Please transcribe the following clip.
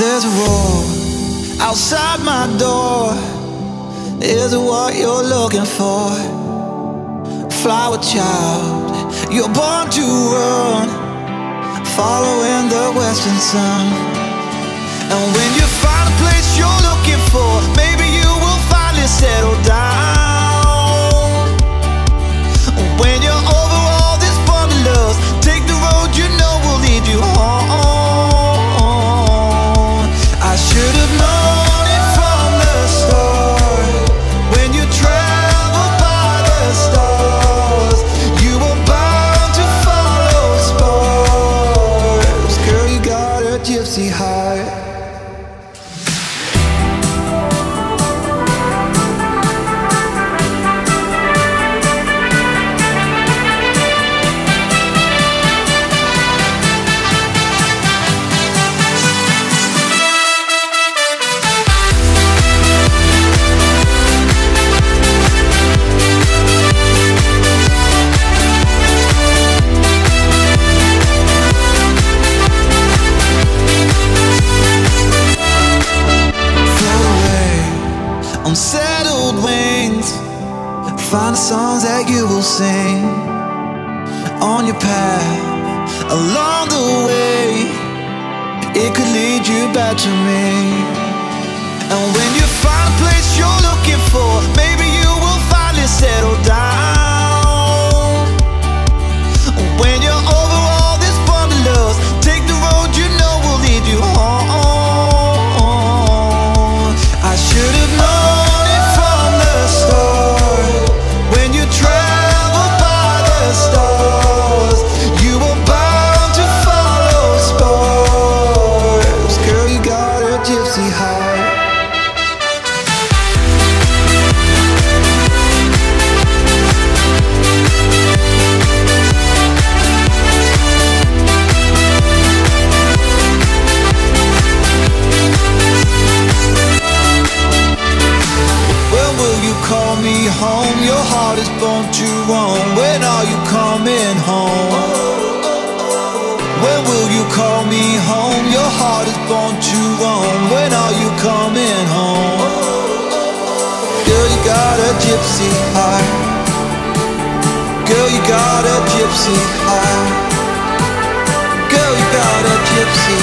There's a road outside my door. Is it what you're looking for? Flower child, you're born to run, following the western sun. And when you find a place you're looking for, maybe you will finally settle down. On settled wings. Find the songs that you will sing on your path along the way. It could lead you back to me. And when you find a place you're looking for, maybe you will finally settle born to roam. When are you coming home? When will you call me home? Your heart is born to roam. When are you coming home? Girl, you got a gypsy heart. Girl, you got a gypsy heart. Girl, you got a gypsy